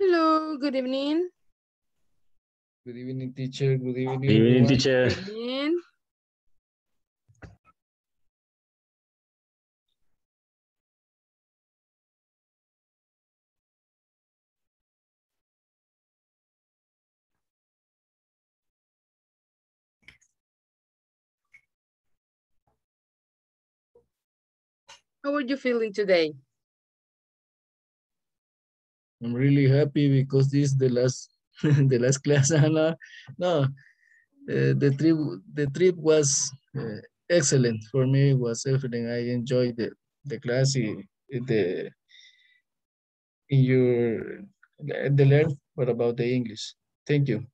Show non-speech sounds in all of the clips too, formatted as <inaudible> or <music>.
Hello, good evening. Good evening, teacher. Good evening, Good evening, everyone. teacher. Good evening. How are you feeling today? I'm really happy because this is the last <laughs> the last class. <laughs> No, no, uh, the trip the trip was uh, excellent for me. It was everything. I enjoyed the the class. The in your the learn what about the English. Thank you.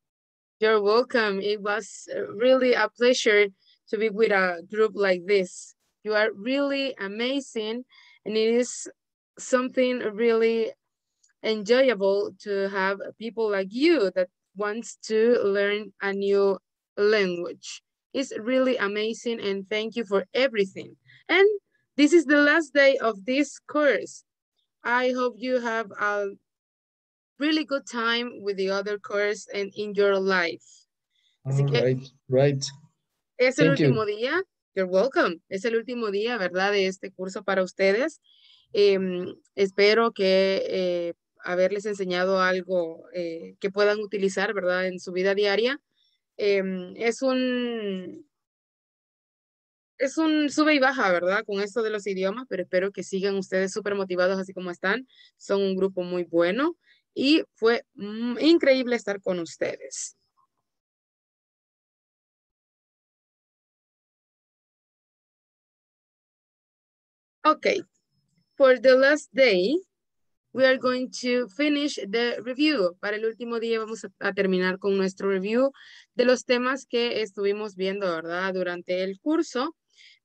You're welcome. It was uh, really a pleasure to be with a group like this. You are really amazing and it is something really enjoyable to have people like you that wants to learn a new language. It's really amazing and thank you for everything. And this is the last day of this course. I hope you have a really good time with the other course and in your life. Así que- right, right. Es el Thank you. día. You're welcome. Es el último día, ¿verdad? De este curso para ustedes. Em, espero que eh, haberles enseñado algo eh, que puedan utilizar, ¿verdad? En su vida diaria. Em, es un... Es un sube y baja, ¿verdad? Con esto de los idiomas, pero espero que sigan ustedes súper motivados así como están. Son un grupo muy bueno y fue mm, increíble estar con ustedes. Okay, for the last day, we are going to finish the review. Para el último día vamos a, terminar con nuestro review de los temas que estuvimos viendo, ¿verdad? Durante el curso.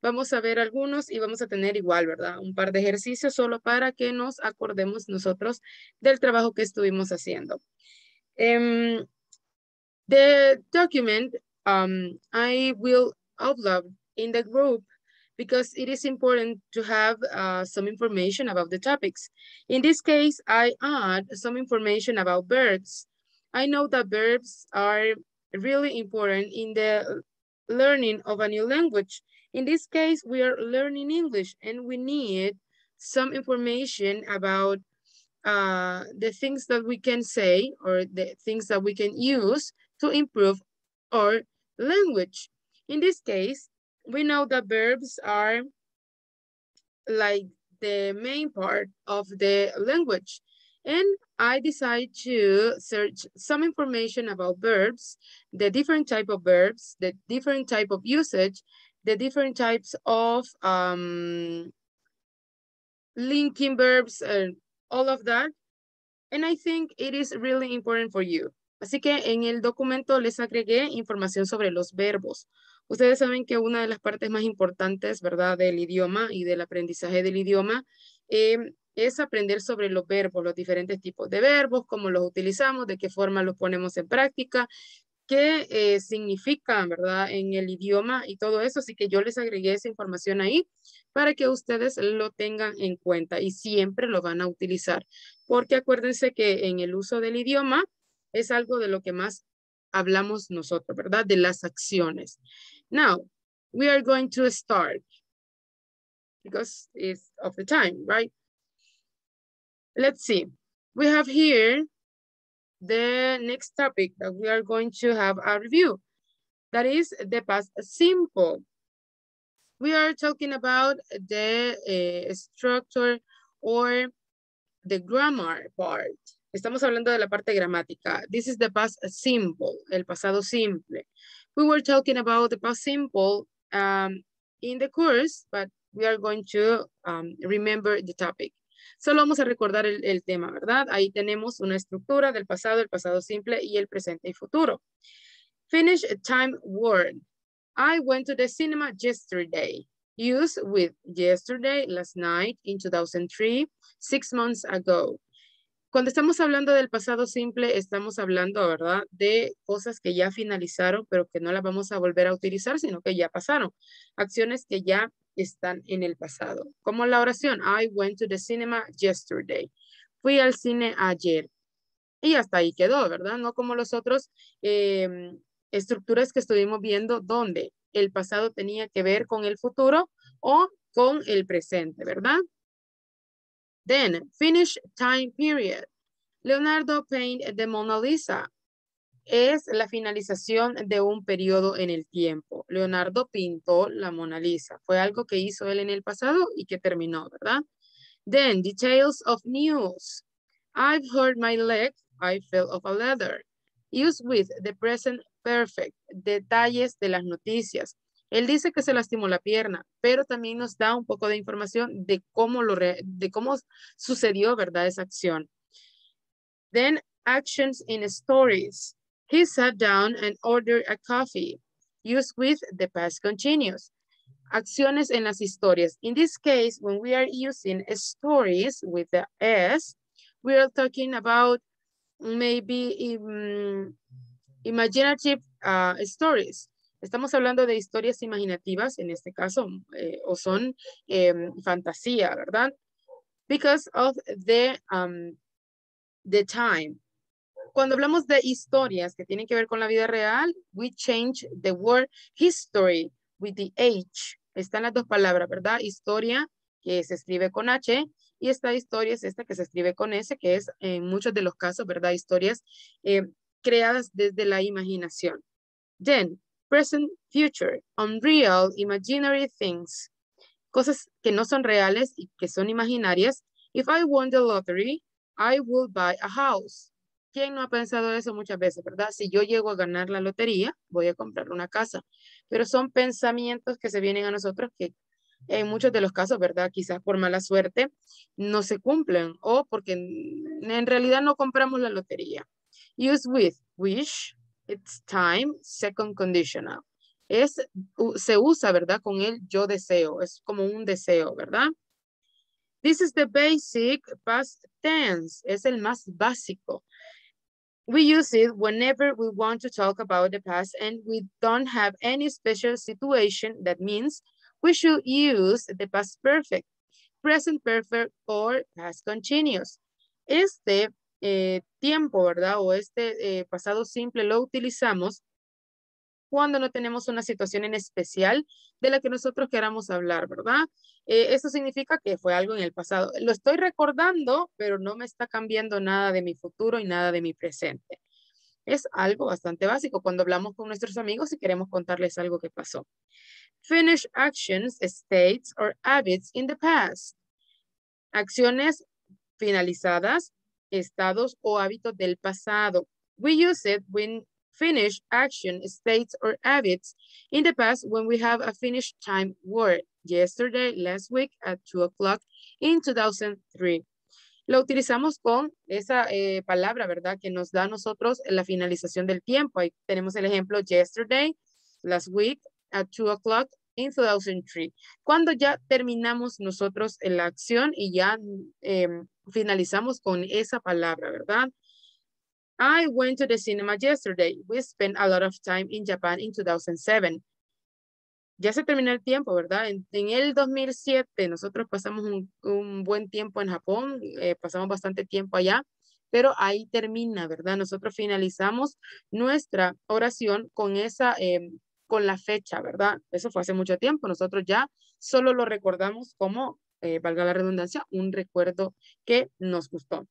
Vamos a ver algunos y vamos a tener igual, ¿verdad? Un par de ejercicios solo para que nos acordemos nosotros del trabajo que estuvimos haciendo. Em, the document um, I will upload in the group because it is important to have uh, some information about the topics. In this case, I add some information about verbs. I know that verbs are really important in the learning of a new language. In this case, we are learning English and we need some information about uh, the things that we can say or the things that we can use to improve our language. In this case, we know that verbs are like the main part of the language. And I decide to search some information about verbs, the different type of verbs, the different type of usage, the different types of um, linking verbs and all of that. And I think it is really important for you. Así que en el documento les agregué información sobre los verbos. Ustedes saben que una de las partes más importantes, ¿verdad?, del idioma y del aprendizaje del idioma eh, es aprender sobre los verbos, los diferentes tipos de verbos, cómo los utilizamos, de qué forma los ponemos en práctica, qué eh, significan, ¿verdad?, en el idioma y todo eso. Así que yo les agregué esa información ahí para que ustedes lo tengan en cuenta y siempre lo van a utilizar. Porque acuérdense que en el uso del idioma es algo de lo que más hablamos nosotros, ¿verdad? De las acciones. Now, we are going to start because it's of the time, right? Let's see. We have here the next topic that we are going to have a review. That is the past simple. We are talking about the uh, structure or the grammar part. Estamos hablando de la parte gramática. This is the past simple, el pasado simple. We were talking about the past simple um, in the course, but we are going to um, remember the topic. Solo vamos a recordar el, el tema, ¿verdad? Ahí tenemos una estructura del pasado, el pasado simple y el presente y futuro. Finish a time word. I went to the cinema yesterday. Used with yesterday, last night, in 2003, six months ago. Cuando estamos hablando del pasado simple, estamos hablando, ¿verdad? De cosas que ya finalizaron, pero que no las vamos a volver a utilizar, sino que ya pasaron. Acciones que ya están en el pasado. Como la oración, I went to the cinema yesterday. Fui al cine ayer. Y hasta ahí quedó, ¿verdad? No como los otros em, estructuras que estuvimos viendo donde el pasado tenía que ver con el futuro o con el presente, ¿verdad? Then, finish time period. Leonardo painted the Mona Lisa. Es la finalización de un periodo en el tiempo. Leonardo pintó la Mona Lisa. Fue algo que hizo él en el pasado y que terminó, ¿verdad? Then, details of news. I've hurt my leg. I fell off a ladder. Use with the present perfect. Detalles de las noticias. Él dice que se lastimó la pierna, pero también nos da un poco de información de cómo, lo de cómo sucedió, ¿verdad? Esa acción. Then actions in stories. He sat down and ordered a coffee. Use with the past continuous. Acciones en las historias. In this case, when we are using stories with the S, we are talking about maybe um, imaginative uh, stories. Estamos hablando de historias imaginativas, en este caso, eh, o son eh, fantasía, ¿verdad? Because of the, um, the time. Cuando hablamos de historias que tienen que ver con la vida real, we change the word history with the H. Están las dos palabras, ¿verdad? Historia, que se escribe con H, y esta historia es esta que se escribe con S, que es en muchos de los casos, ¿verdad? Historias eh, creadas desde la imaginación. Then, present, future, unreal, imaginary things, cosas que no son reales y que son imaginarias. If I won the lottery, I will buy a house. ¿Quién no ha pensado eso muchas veces, verdad? Si yo llego a ganar la lotería, voy a comprar una casa. Pero son pensamientos que se vienen a nosotros que en muchos de los casos, ¿verdad? Quizás por mala suerte no se cumplen o porque en realidad no compramos la lotería. Use with, wish, It's time, second conditional. Es, se usa, ¿verdad? Con el yo deseo. Es como un deseo, ¿verdad? This is the basic past tense. Es el más básico. We use it whenever we want to talk about the past and we don't have any special situation. That means we should use the past perfect, present perfect, or past continuous. Este eh, tiempo, ¿verdad? O este eh, pasado simple lo utilizamos cuando no tenemos una situación en especial de la que nosotros queramos hablar, ¿verdad? Eh, eso significa que fue algo en el pasado. Lo estoy recordando, pero no me está cambiando nada de mi futuro y nada de mi presente. Es algo bastante básico cuando hablamos con nuestros amigos y queremos contarles algo que pasó. Finish actions, states, or habits in the past. Acciones finalizadas, estados o hábitos del pasado. We use it when finish action, states, or habits in the past when we have a finished time word. Yesterday, last week, at 2 o'clock in 2003. Lo utilizamos con esa eh, palabra, ¿verdad? Que nos da a nosotros la finalización del tiempo. Ahí tenemos el ejemplo yesterday, last week, at 2 o'clock in 2003. Cuando ya terminamos nosotros la acción y ya eh, finalizamos con esa palabra, ¿verdad? I went to the cinema yesterday. We spent a lot of time in Japan in 2007. Ya se terminó el tiempo, ¿verdad? En, el 2007 nosotros pasamos un, buen tiempo en Japón, eh, pasamos bastante tiempo allá, pero ahí termina, ¿verdad? Nosotros finalizamos nuestra oración con esa, em, con la fecha, ¿verdad? Eso fue hace mucho tiempo. Nosotros ya solo lo recordamos como eh, valga la redundancia, un recuerdo que nos gustó.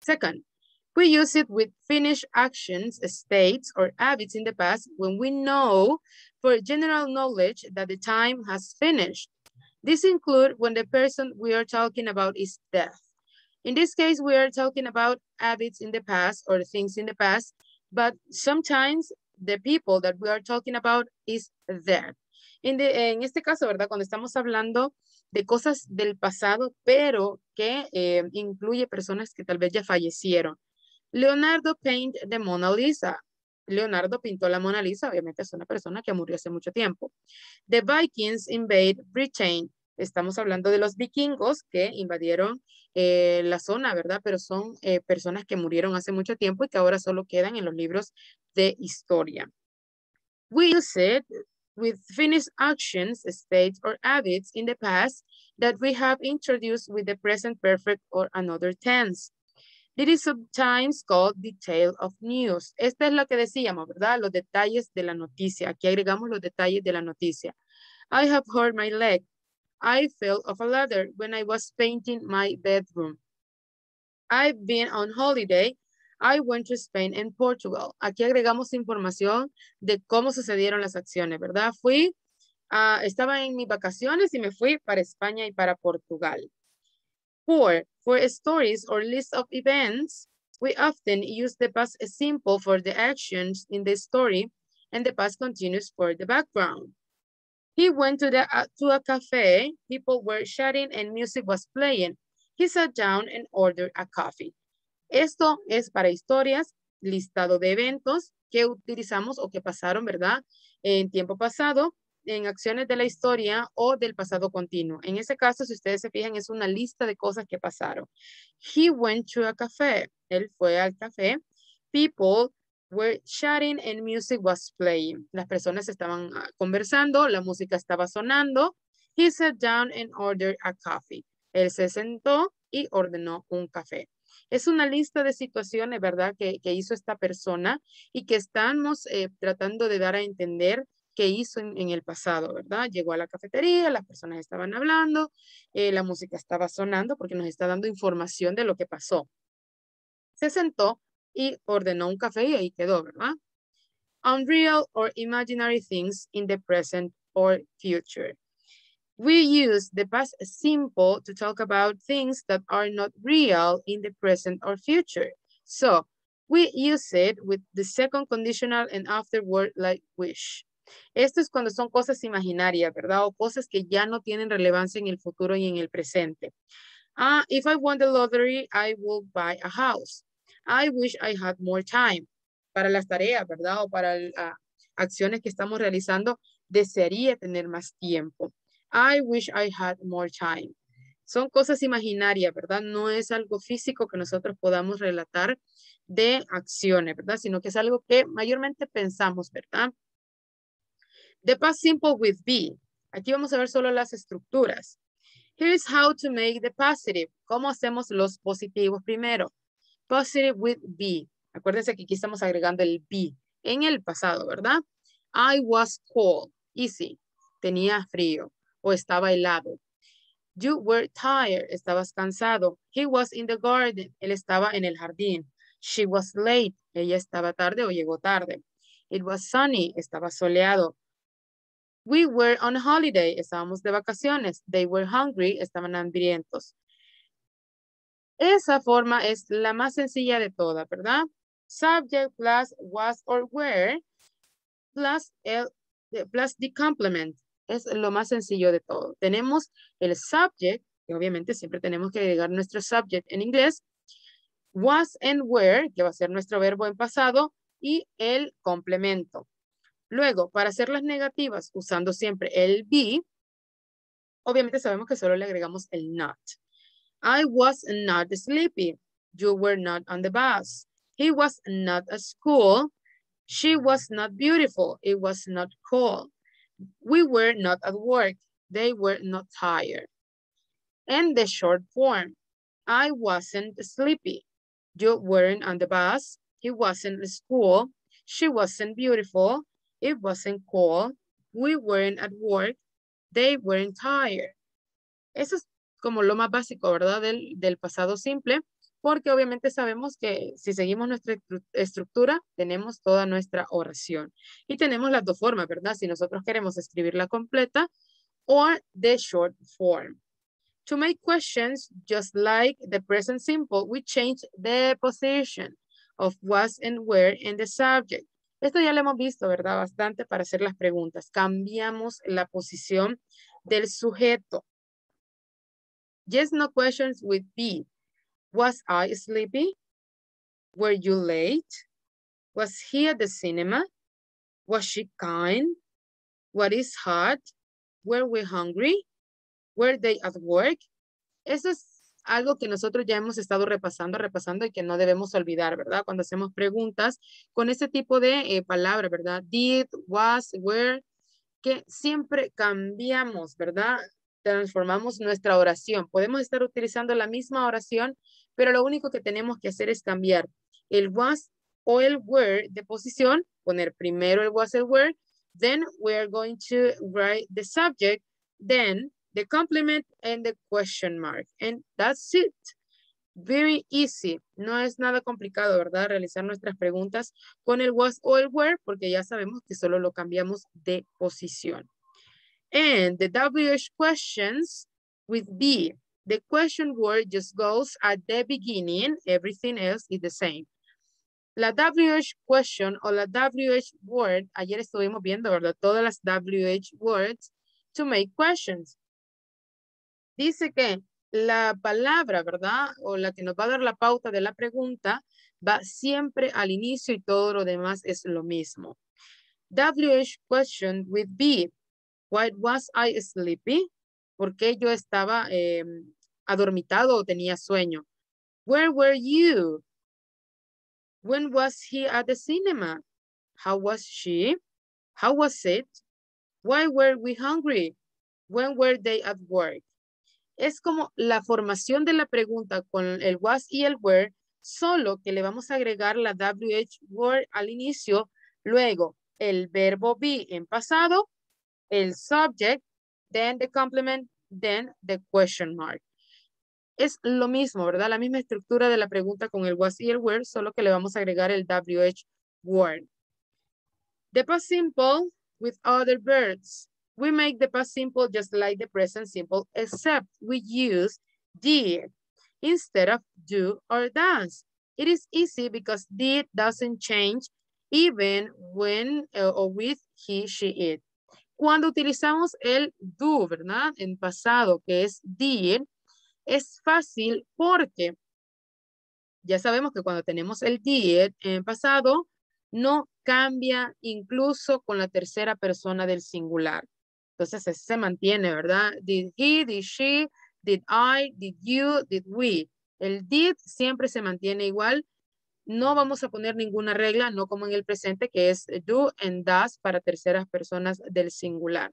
Second, we use it with finished actions, states, or habits in the past when we know for general knowledge that the time has finished. This include when the person we are talking about is death. In this case, we are talking about habits in the past or things in the past, but sometimes the people that we are talking about is there. En este caso, ¿verdad? Cuando estamos hablando de cosas del pasado, pero que eh, incluye personas que tal vez ya fallecieron. Leonardo painted the Mona Lisa. Leonardo pintó la Mona Lisa, obviamente es una persona que murió hace mucho tiempo. The Vikings invade Britain. Estamos hablando de los vikingos que invadieron eh, la zona, ¿verdad? Pero son eh, personas que murieron hace mucho tiempo y que ahora solo quedan en los libros de historia. Will said with finished actions, states, or habits in the past that we have introduced with the present perfect or another tense. It is sometimes called detail of news. Esta es lo que decíamos, ¿verdad? Los detalles de la noticia. Aquí agregamos los detalles de la noticia. I have hurt my leg. I fell off a ladder when I was painting my bedroom. I've been on holiday. I went to Spain and Portugal. Aquí agregamos información de cómo sucedieron las acciones, ¿verdad? Fui, uh, estaba en mis vacaciones y me fui para España y para Portugal. Four, for stories or list of events, we often use the past simple for the actions in the story and the past continuous for the background. He went to, the, uh, to a cafe, people were chatting and music was playing. He sat down and ordered a coffee. Esto es para historias, listado de eventos que utilizamos o que pasaron, ¿verdad? En tiempo pasado en acciones de la historia o del pasado continuo. En ese caso, si ustedes se fijan, es una lista de cosas que pasaron. He went to a café. Él fue al café. People were chatting and music was playing. Las personas estaban ah, conversando, la música estaba sonando. He sat down and ordered a coffee. Él se sentó y ordenó un café. Es una lista de situaciones, ¿verdad?, que, hizo esta persona y que estamos eh, tratando de dar a entender que hizo en, el pasado, ¿verdad? Llegó a la cafetería, las personas estaban hablando, eh, la música estaba sonando porque nos está dando información de lo que pasó. Se sentó y ordenó un café y ahí quedó, ¿verdad? Unreal or imaginary things in the present or future. We use the past simple to talk about things that are not real in the present or future. So we use it with the second conditional and afterward like wish. Esto es cuando son cosas imaginarias, ¿verdad? O cosas que ya no tienen relevancia en el futuro y en el presente. Ah, if I won the lottery, I will buy a house. I wish I had more time. Para las tareas, ¿verdad? O para las ah, acciones que estamos realizando, desearía tener más tiempo. I wish I had more time. Son cosas imaginarias, ¿verdad? No es algo físico que nosotros podamos relatar de acciones, ¿verdad? Sino que es algo que mayormente pensamos, ¿verdad? The past simple with be. Aquí vamos a ver solo las estructuras. Here's how to make the positive. ¿Cómo hacemos los positivos primero? Positive with be. Acuérdense que aquí estamos agregando el be en el pasado, ¿verdad? I was cold. Easy. Tenía frío o estaba helado. You were tired. Estabas cansado. He was in the garden. Él estaba en el jardín. She was late. Ella estaba tarde o llegó tarde. It was sunny. Estaba soleado. We were on holiday, estábamos de vacaciones. They were hungry, estaban hambrientos. Esa forma es la más sencilla de todas, ¿verdad? Subject plus was or were plus, el, plus the complement. Es lo más sencillo de todo. Tenemos el subject, que obviamente siempre tenemos que agregar nuestro subject en inglés. Was and were, que va a ser nuestro verbo en pasado. Y el complemento. Luego, para hacer las negativas, usando siempre el be, obviamente sabemos que solo le agregamos el not. I was not sleepy. You were not on the bus. He was not at school. She was not beautiful. It was not cold. We were not at work. They were not tired. And the short form, I wasn't sleepy. You weren't on the bus. He wasn't at school. She wasn't beautiful. It wasn't cold. We weren't at work. They weren't tired. Eso es como lo más básico, ¿verdad? Del, del pasado simple, porque obviamente sabemos que si seguimos nuestra estructura, tenemos toda nuestra oración. Y tenemos las dos formas, ¿verdad? Si nosotros queremos escribirla completa or the short form. To make questions, just like the present simple, we change the position of was and where in the subject. Esto ya lo hemos visto, ¿verdad? Bastante para hacer las preguntas. Cambiamos la posición del sujeto. Yes, no questions with be. Was I sleepy? Were you late? Was he at the cinema? Was she kind? What is hot? Were we hungry? Were they at work? Eso es algo que nosotros ya hemos estado repasando, repasando y que no debemos olvidar, ¿verdad? Cuando hacemos preguntas con este tipo de eh, palabras, ¿verdad? Did, was, were, que siempre cambiamos, ¿verdad? Transformamos nuestra oración. Podemos estar utilizando la misma oración, pero lo único que tenemos que hacer es cambiar el was o el were de posición, poner primero el was, el were, then we're going to write the subject, then the complement and the question mark, and that's it. Very easy. No es nada complicado, ¿verdad? Realizar nuestras preguntas con el was o el were, porque ya sabemos que solo lo cambiamos de posición. And the WH questions with be. The question word just goes at the beginning. Everything else is the same. La WH question o la WH word, ayer estuvimos viendo, ¿verdad? Todas las WH words to make questions. Dice que la palabra, ¿verdad? O la que nos va a dar la pauta de la pregunta va siempre al inicio y todo lo demás es lo mismo. WH question with be. Why was I sleepy? ¿Por qué yo estaba eh, adormitado o tenía sueño? Where were you? When was he at the cinema? How was she? How was it? Why were we hungry? When were they at work? Es como la formación de la pregunta con el was y el were, solo que le vamos a agregar la WH word al inicio, luego el verbo be en pasado, el subject, then the complement, then the question mark. Es lo mismo, ¿verdad? La misma estructura de la pregunta con el was y el were, solo que le vamos a agregar el WH word. The past simple with other verbs. We make the past simple just like the present simple, except we use did instead of do or does. It is easy because did doesn't change even when uh, or with he, she, it. Cuando utilizamos el do, ¿verdad? En pasado, que es did, es fácil porque ya sabemos que cuando tenemos el did en pasado, no cambia incluso con la tercera persona del singular. Entonces se mantiene, ¿verdad? Did he, did she, did I, did you, did we. El did siempre se mantiene igual. No vamos a poner ninguna regla, no como en el presente, que es do and does para terceras personas del singular.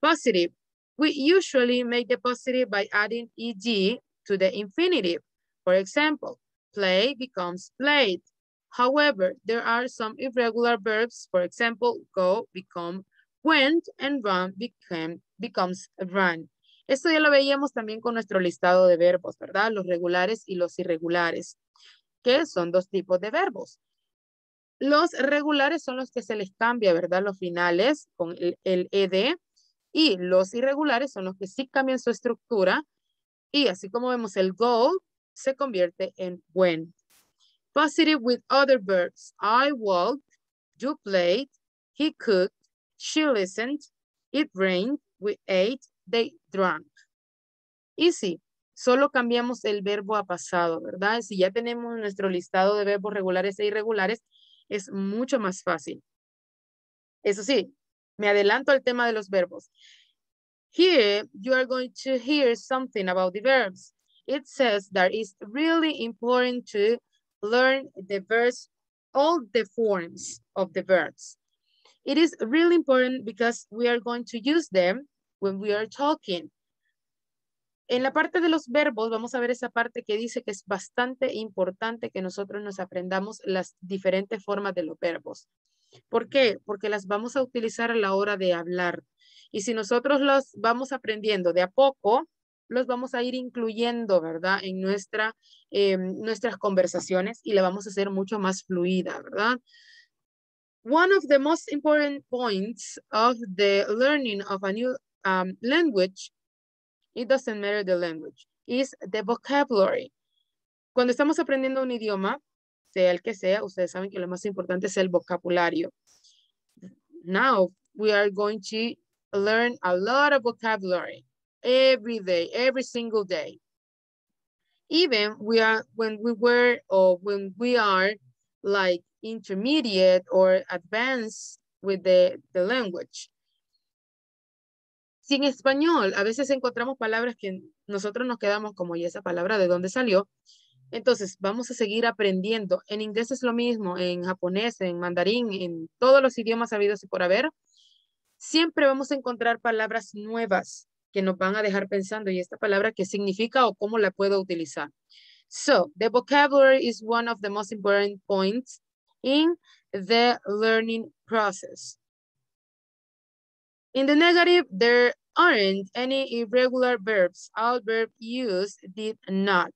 Positive. We usually make the positive by adding ed to the infinitive. For example, play becomes played. However, there are some irregular verbs. For example, go become went and run becomes run. Esto ya lo veíamos también con nuestro listado de verbos, ¿verdad? Los regulares y los irregulares, que son dos tipos de verbos. Los regulares son los que se les cambia, ¿verdad? Los finales con el, ed y los irregulares son los que sí cambian su estructura y así como vemos el go se convierte en when. Positive with other verbs. I walked, you played, he cooked, she listened, it rained, we ate, they drank. Easy. Solo cambiamos el verbo a pasado, ¿verdad? Si ya tenemos nuestro listado de verbos regulares e irregulares, es mucho más fácil. Eso sí, me adelanto al tema de los verbos. Here, you are going to hear something about the verbs. It says that it's really important to learn the verbs, all the forms of the verbs. It is really important because we are going to use them when we are talking. En la parte de los verbos, vamos a ver esa parte que dice que es bastante importante que nosotros nos aprendamos las diferentes formas de los verbos. ¿Por qué? Porque las vamos a utilizar a la hora de hablar. Y si nosotros los vamos aprendiendo de a poco, los vamos a ir incluyendo, ¿verdad? En nuestra, eh, nuestras conversaciones y la vamos a hacer mucho más fluida, ¿verdad? One of the most important points of the learning of a new um, language, it doesn't matter the language, is the vocabulary. Cuando estamos aprendiendo un idioma, sea el que sea, ustedes saben que lo más importante es el vocabulario. Now, we are going to learn a lot of vocabulary every day, every single day. Even we are when we were or when we are like intermediate or advanced with the, the language. Si en español a veces encontramos palabras que nosotros nos quedamos como, ¿y esa palabra de dónde salió? Entonces, vamos a seguir aprendiendo. En inglés es lo mismo, en japonés, en mandarín, en todos los idiomas habidos y por haber. Siempre vamos a encontrar palabras nuevas que nos van a dejar pensando, ¿y esta palabra qué significa o cómo la puedo utilizar? So the vocabulary is one of the most important points in the learning process. In the negative, there aren't any irregular verbs. All verb used did not.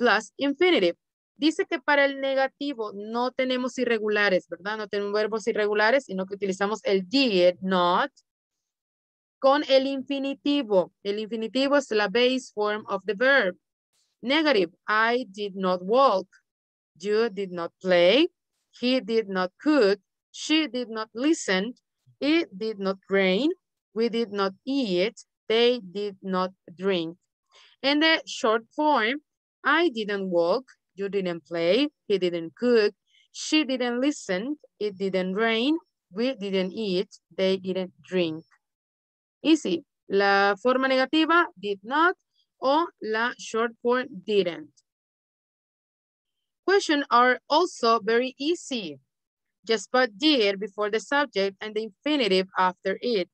Plus infinitive. Dice que para el negativo no tenemos irregulares, ¿verdad? No tenemos verbos irregulares, sino que utilizamos el did, not, con el infinitivo. El infinitivo es la base form of the verb. Negative, I did not walk. You did not play. He did not cook. She did not listen. It did not rain. We did not eat. They did not drink. In the short form, I didn't walk. You didn't play. He didn't cook. She didn't listen. It didn't rain. We didn't eat. They didn't drink. Easy. La forma negativa, did not, o la short form, didn't. Questions are also very easy. Just put did before the subject and the infinitive after it.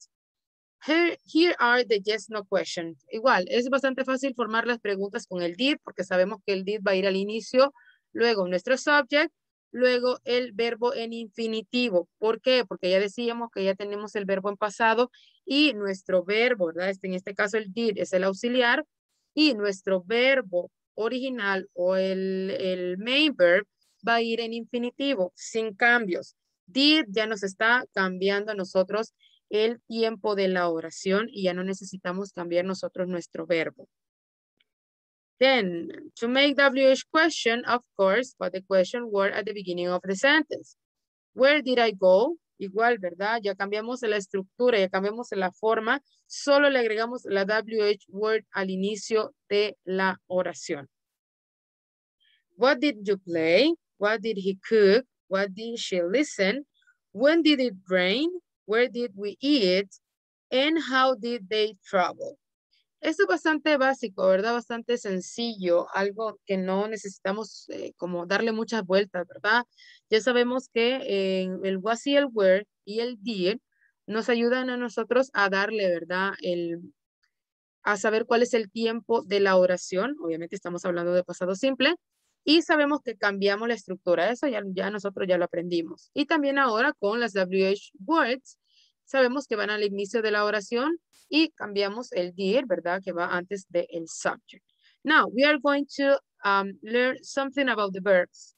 Here, here are the yes, no questions. Igual, es bastante fácil formar las preguntas con el did porque sabemos que el did va a ir al inicio, luego nuestro subject, luego el verbo en infinitivo. ¿Por qué? Porque ya decíamos que ya tenemos el verbo en pasado y nuestro verbo, ¿verdad? Este, en este caso el did es el auxiliar y nuestro verbo original o el, el main verb va a ir en infinitivo, sin cambios. Did ya nos está cambiando a nosotros el tiempo de la oración y ya no necesitamos cambiar nosotros nuestro verbo. Then, to make WH question, of course, but the question word at the beginning of the sentence. Where did I go? Igual, ¿verdad? Ya cambiamos la estructura, ya cambiamos la forma, solo le agregamos la WH word al inicio de la oración. What did you play? What did he cook? What did she listen? When did it rain? Where did we eat? And how did they travel? Esto es bastante básico, ¿verdad? Bastante sencillo, algo que no necesitamos eh, como darle muchas vueltas, ¿verdad? Ya sabemos que el was y el were y el did nos ayudan a nosotros a darle, ¿verdad? El, a saber cuál es el tiempo de la oración. Obviamente estamos hablando de pasado simple. Y sabemos que cambiamos la estructura. Eso ya, nosotros ya lo aprendimos. Y también ahora con las WH words, sabemos que van al inicio de la oración y cambiamos el did, ¿verdad? Que va antes del el subject. Now, we are going to um, learn something about the verbs.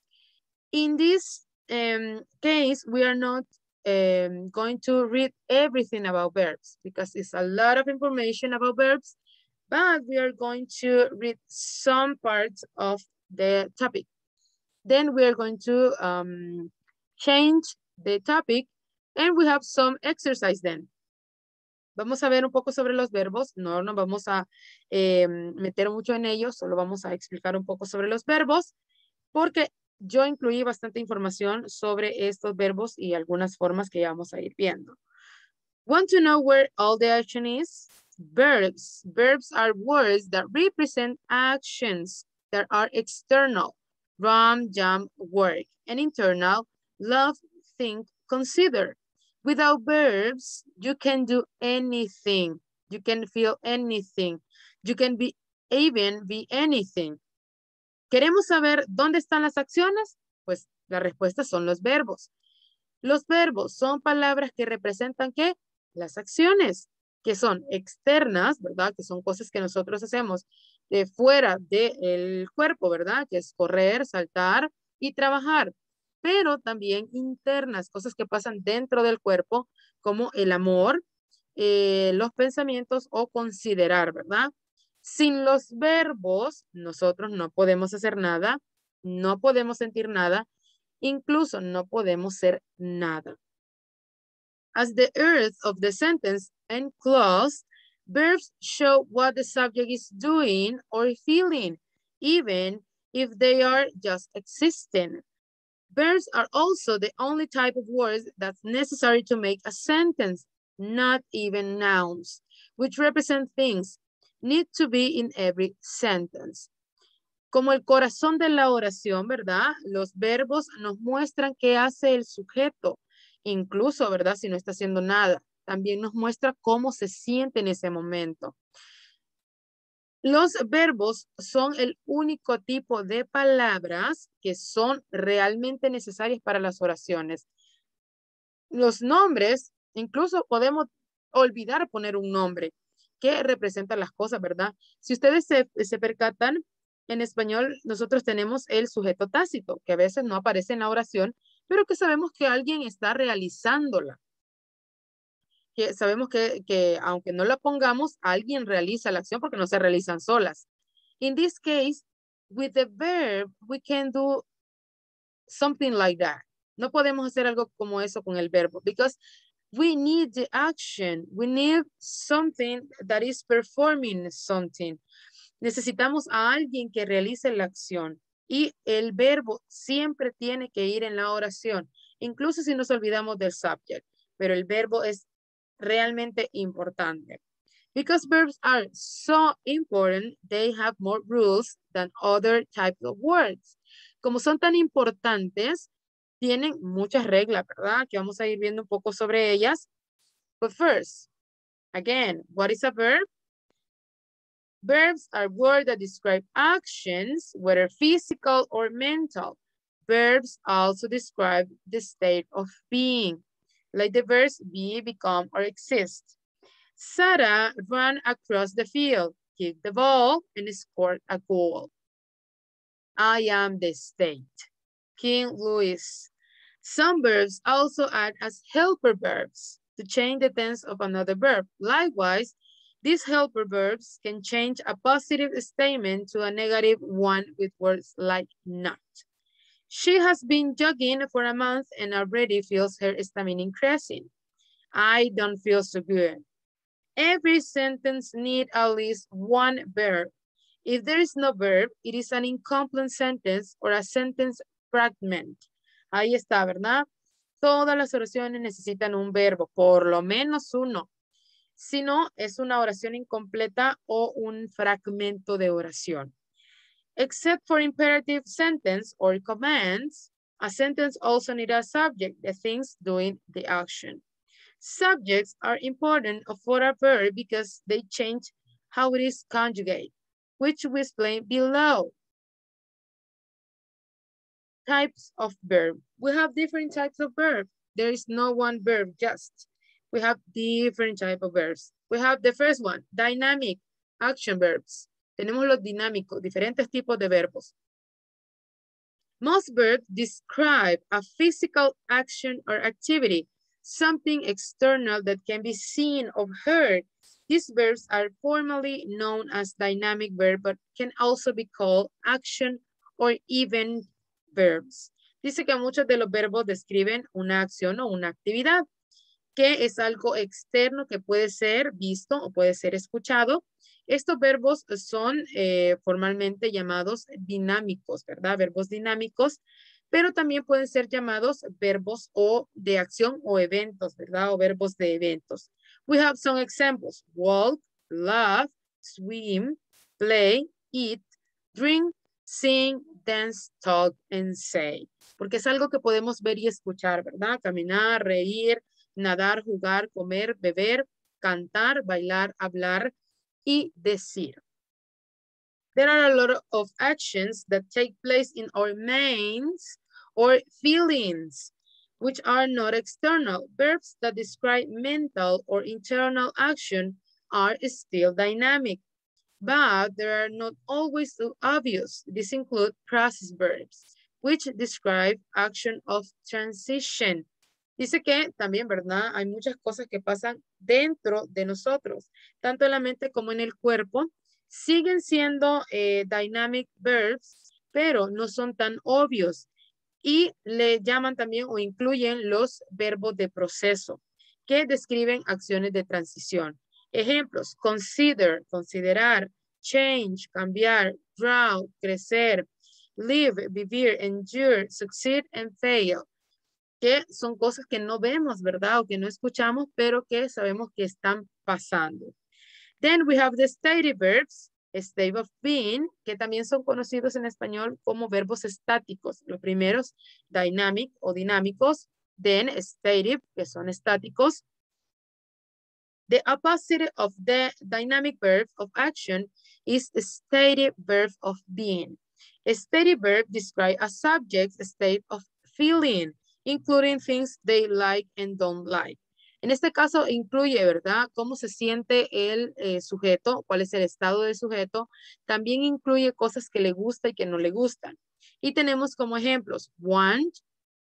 In this um, case, we are not um, going to read everything about verbs because it's a lot of information about verbs, but we are going to read some parts of the topic. Then we are going to um, change the topic and we have some exercise then. Vamos a ver un poco sobre los verbos, no nos vamos a eh, meter mucho en ellos, solo vamos a explicar un poco sobre los verbos, porque yo incluí bastante información sobre estos verbos y algunas formas que ya vamos a ir viendo. Want to know where all the action is? Verbs. Verbs are words that represent actions that are external, run, jump, work, and internal, love, think, consider. Without verbs, you can do anything. You can feel anything. You can be even be anything. ¿Queremos saber dónde están las acciones? Pues la respuesta son los verbos. Los verbos son palabras que representan ¿qué? Las acciones, que son externas, ¿verdad? Que son cosas que nosotros hacemos fuera del cuerpo, ¿verdad? Que es correr, saltar y trabajar. Pero también internas, cosas que pasan dentro del cuerpo, como el amor, eh, los pensamientos o considerar, ¿verdad? Sin los verbos, nosotros no podemos hacer nada, no podemos sentir nada, incluso no podemos ser nada. As the earth of the sentence and clause Verbs show what the subject is doing or feeling, even if they are just existing. Verbs are also the only type of words that's necessary to make a sentence, not even nouns, which represent things, need to be in every sentence. Como el corazón de la oración, ¿verdad? Los verbos nos muestran qué hace el sujeto, incluso, ¿verdad? Si no está haciendo nada también nos muestra cómo se siente en ese momento. Los verbos son el único tipo de palabras que son realmente necesarias para las oraciones. Los nombres, incluso podemos olvidar poner un nombre que representa las cosas, ¿verdad? Si ustedes se, se percatan, en español nosotros tenemos el sujeto tácito, que a veces no aparece en la oración, pero que sabemos que alguien está realizándola que sabemos que, que aunque no la pongamos, alguien realiza la acción porque no se realizan solas. In this case, with the verb, we can do something like that. No podemos hacer algo como eso con el verbo because we need the action. We need something that is performing something. Necesitamos a alguien que realice la acción y el verbo siempre tiene que ir en la oración, incluso si nos olvidamos del subject, pero el verbo es realmente importante. Because verbs are so important, they have more rules than other types of words. Como son tan importantes, tienen muchas reglas, ¿verdad? Que vamos a ir viendo un poco sobre ellas. But first, again, what is a verb? Verbs are words that describe actions, whether physical or mental. Verbs also describe the state of being like the verbs be, become, or exist. Sarah ran across the field, kicked the ball, and scored a goal. I am the state. King Louis. Some verbs also act as helper verbs to change the tense of another verb. Likewise, these helper verbs can change a positive statement to a negative one with words like not. She has been jogging for a month and already feels her stamina increasing. I don't feel so good. Every sentence needs at least one verb. If there is no verb, it is an incomplete sentence or a sentence fragment. Ahí está, ¿verdad? Todas las oraciones necesitan un verbo, por lo menos uno. Si no, es una oración incompleta o un fragmento de oración. Except for imperative sentence or commands, a sentence also need a subject, the things doing the action. Subjects are important for a verb because they change how it is conjugate, which we explain below. Types of verb. We have different types of verb. There is no one verb, just. We have different type of verbs. We have the first one, dynamic action verbs. Tenemos los dinámicos, diferentes tipos de verbos. Most verbs describe a physical action or activity, something external that can be seen or heard. These verbs are formally known as dynamic verbs, but can also be called action or event verbs. Dice que muchos de los verbos describen una acción o una actividad, que es algo externo que puede ser visto o puede ser escuchado, estos verbos son eh, formalmente llamados dinámicos, ¿verdad? Verbos dinámicos, pero también pueden ser llamados verbos o de acción o eventos, ¿verdad? O verbos de eventos. We have some examples. Walk, laugh, swim, play, eat, drink, sing, dance, talk, and say. Porque es algo que podemos ver y escuchar, ¿verdad? Caminar, reír, nadar, jugar, comer, beber, cantar, bailar, hablar, y decir. There are a lot of actions that take place in our minds or feelings, which are not external. Verbs that describe mental or internal action are still dynamic, but they are not always so obvious. These include process verbs, which describe action of transition, Dice que también, ¿verdad? Hay muchas cosas que pasan dentro de nosotros, tanto en la mente como en el cuerpo. Siguen siendo eh, dynamic verbs, pero no son tan obvios. Y le llaman también o incluyen los verbos de proceso que describen acciones de transición. Ejemplos, consider, considerar, change, cambiar, draw, crecer, live, vivir, endure, succeed and fail que son cosas que no vemos, ¿verdad? O que no escuchamos, pero que sabemos que están pasando. Then we have the state verbs, state of being, que también son conocidos en español como verbos estáticos. Los primeros, dynamic o dinámicos, then stative, que son estáticos. The opposite of the dynamic verb of action is stative verb of being. A stative verb describes a subject's state of feeling, including things they like and don't like. En este caso incluye, ¿verdad? Cómo se siente el eh, sujeto, cuál es el estado del sujeto. También incluye cosas que le gusta y que no le gustan. Y tenemos como ejemplos, want,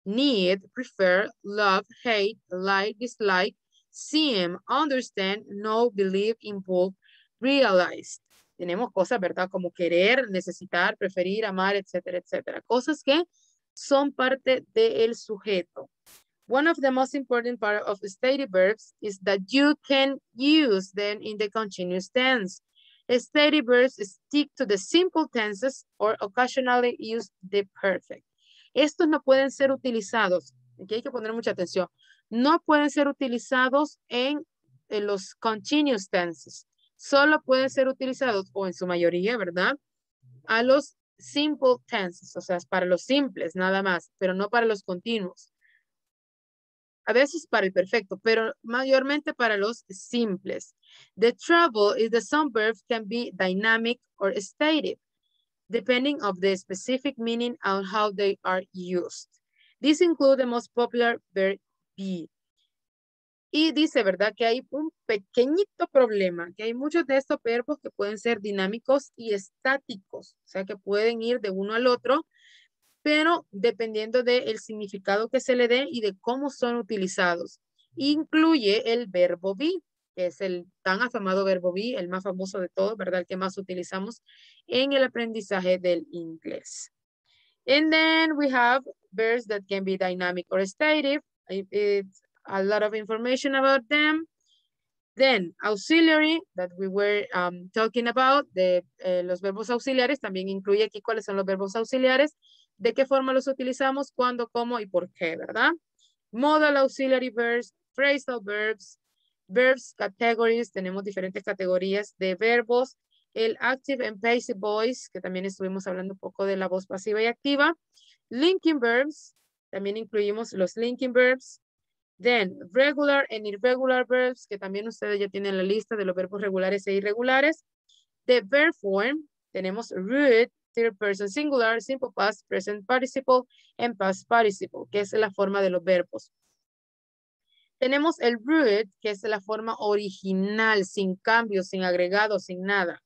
need, prefer, love, hate, like, dislike, seem, understand, know, believe, involve, realize. Tenemos cosas, ¿verdad? Como querer, necesitar, preferir, amar, etcétera, etcétera. Cosas que son parte del sujeto. One of the most important part of stative verbs is that you can use them in the continuous tense. Stative verbs stick to the simple tenses or occasionally use the perfect. Estos no pueden ser utilizados, aquí hay que poner mucha atención, no pueden ser utilizados en, los continuous tenses. Solo pueden ser utilizados, o en su mayoría, ¿verdad? A los simple tenses, o sea, para los simples nada más, pero no para los continuos. A veces para el perfecto, pero mayormente para los simples. The trouble is that some verbs can be dynamic or static depending of the specific meaning and how they are used. These include the most popular verb be. Y dice, ¿verdad? Que hay un pequeñito problema, que hay muchos de estos verbos que pueden ser dinámicos y estáticos, o sea, que pueden ir de uno al otro, pero dependiendo del significado que se le dé y de cómo son utilizados. Incluye el verbo be es el tan afamado verbo be, el más famoso de todos, ¿verdad? El que más utilizamos en el aprendizaje del inglés. And then we have verbs that can be dynamic or stative. It's a lot of information about them. Then, auxiliary, that we were um, talking about, de eh, los verbos auxiliares, también incluye aquí cuáles son los verbos auxiliares, de qué forma los utilizamos, cuándo, cómo y por qué, ¿verdad? Modal auxiliary verbs, phrasal verbs, Verbs categories, tenemos diferentes categorías de verbos. El active and passive voice, que también estuvimos hablando un poco de la voz pasiva y activa. Linking verbs, también incluimos los linking verbs. Then, regular and irregular verbs, que también ustedes ya tienen la lista de los verbos regulares e irregulares. The verb form, tenemos root, third person singular, simple past, present participle, and past participle, que es la forma de los verbos. Tenemos el root, que es la forma original, sin cambios, sin agregados, sin nada.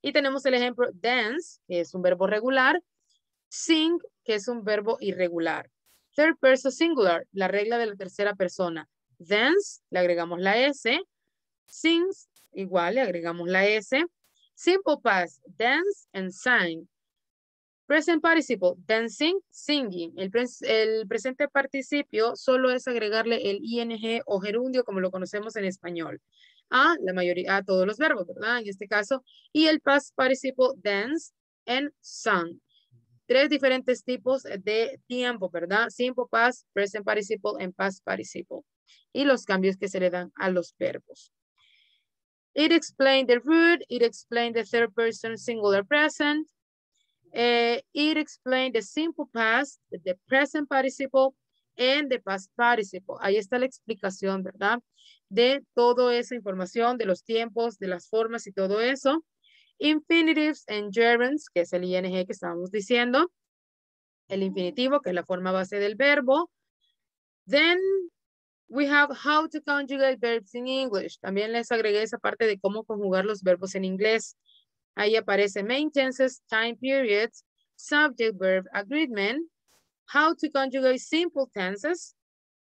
Y tenemos el ejemplo dance, que es un verbo regular. Sing, que es un verbo irregular. Third person singular, la regla de la tercera persona. Dance, le agregamos la S. Sings, igual, le agregamos la S. Simple past, dance and sang. Present participle, dancing, singing. El, presente participio solo es agregarle el ing o gerundio como lo conocemos en español. A la mayoría, a todos los verbos, ¿verdad? En este caso. Y el past participle, dance and sung. Tres diferentes tipos de tiempo, ¿verdad? Simple past, present participle and past participle. Y los cambios que se le dan a los verbos. It explained the root, it explained the third person singular present, Uh, it explains the simple past, the present participle, and the past participle. Ahí está la explicación, ¿verdad? De toda esa información, de los tiempos, de las formas y todo eso. Infinitives and gerunds, que es el ing que estábamos diciendo. El infinitivo, que es la forma base del verbo. Then we have how to conjugate verbs in English. También les agregué esa parte de cómo conjugar los verbos en inglés. Ahí aparece main tenses, time periods, subject, verb, agreement, how to conjugate simple tenses,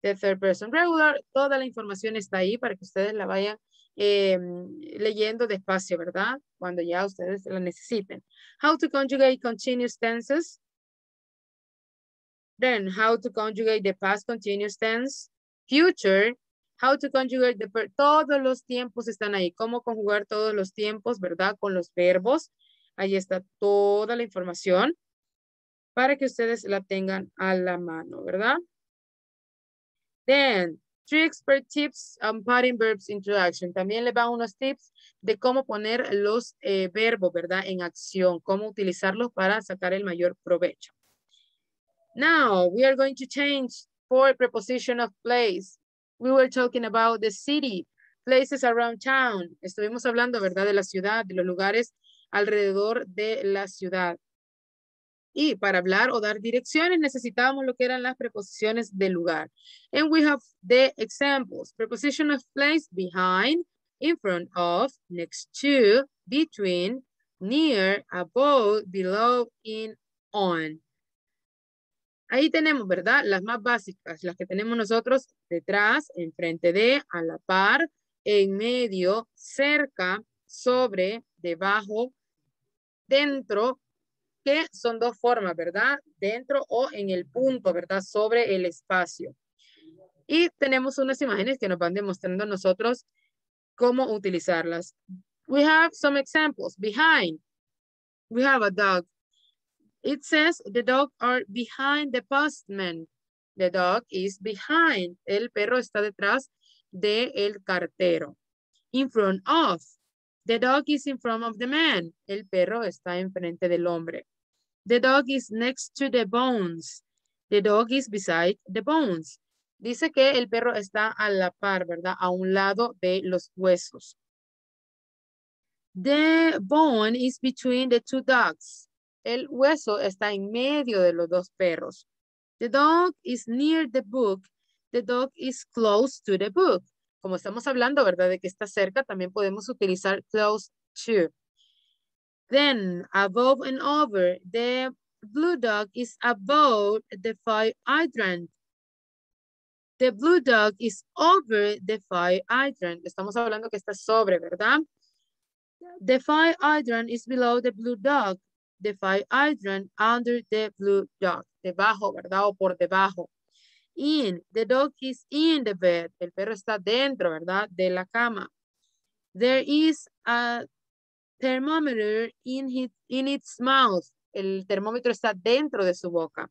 the third person regular, toda la información está ahí para que ustedes la vayan em, leyendo despacio, ¿verdad? Cuando ya ustedes la necesiten. How to conjugate continuous tenses. Then, how to conjugate the past continuous tense, future, How to conjugate the Todos los tiempos están ahí. Cómo conjugar todos los tiempos, ¿verdad? Con los verbos. Ahí está toda la información para que ustedes la tengan a la mano, ¿verdad? Then, three expert tips on putting verbs into action. También le van unos tips de cómo poner los eh, verbos, ¿verdad? En acción, cómo utilizarlos para sacar el mayor provecho. Now, we are going to change for preposition of place. We were talking about the city, places around town. Estuvimos hablando, ¿verdad? De la ciudad, de los lugares alrededor de la ciudad. Y para hablar o dar direcciones necesitábamos lo que eran las preposiciones de lugar. And we have the examples. Preposition of place, behind, in front of, next to, between, near, above, below, in, on. Ahí tenemos, ¿verdad? Las más básicas, las que tenemos nosotros detrás, enfrente de, a la par, en medio, cerca, sobre, debajo, dentro, son dos formas, ¿verdad? Dentro o en el punto, ¿verdad? Sobre el espacio. Y tenemos unas imágenes que nos van demostrando nosotros cómo utilizarlas. We have some examples. Behind, we have a dog. It says the dog are behind the postman. The dog is behind. El perro está detrás de el cartero. In front of. The dog is in front of the man. El perro está enfrente del hombre. The dog is next to the bones. The dog is beside the bones. Dice que el perro está a la par, ¿verdad? A un lado de los huesos. The bone is between the two dogs. El hueso está en medio de los dos perros. The dog is near the book. The dog is close to the book. Como estamos hablando, ¿verdad? De que está cerca, también podemos utilizar close to. Then, above and over, the blue dog is above the fire hydrant. The blue dog is over the fire hydrant. Estamos hablando que está sobre, ¿verdad? The fire hydrant is below the blue dog. The fire hydrant under the blue dog. Debajo, ¿verdad? O por debajo. In. The dog is in the bed. El perro está dentro, ¿verdad? De la cama. There is a thermometer in, his, in its mouth. El termómetro está dentro de su boca.